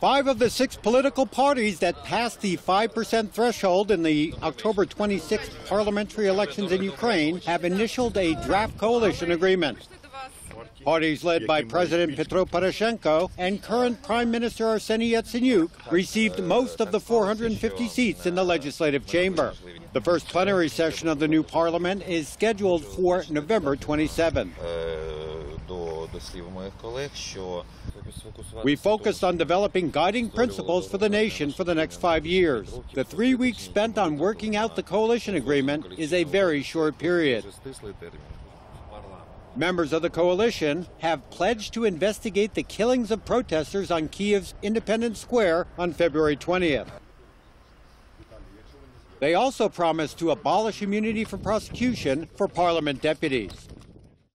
Five of the six political parties that passed the 5% threshold in the October 26th parliamentary elections in Ukraine have initialed a draft coalition agreement. Parties led by President Petro Poroshenko and current Prime Minister Arseniy Yatsenyuk received most of the 450 seats in the legislative chamber. The first plenary session of the new parliament is scheduled for November 27. We focused on developing guiding principles for the nation for the next five years. The three weeks spent on working out the coalition agreement is a very short period. Members of the coalition have pledged to investigate the killings of protesters on Kiev's Independence Square on February 20th. They also promised to abolish immunity from prosecution for parliament deputies.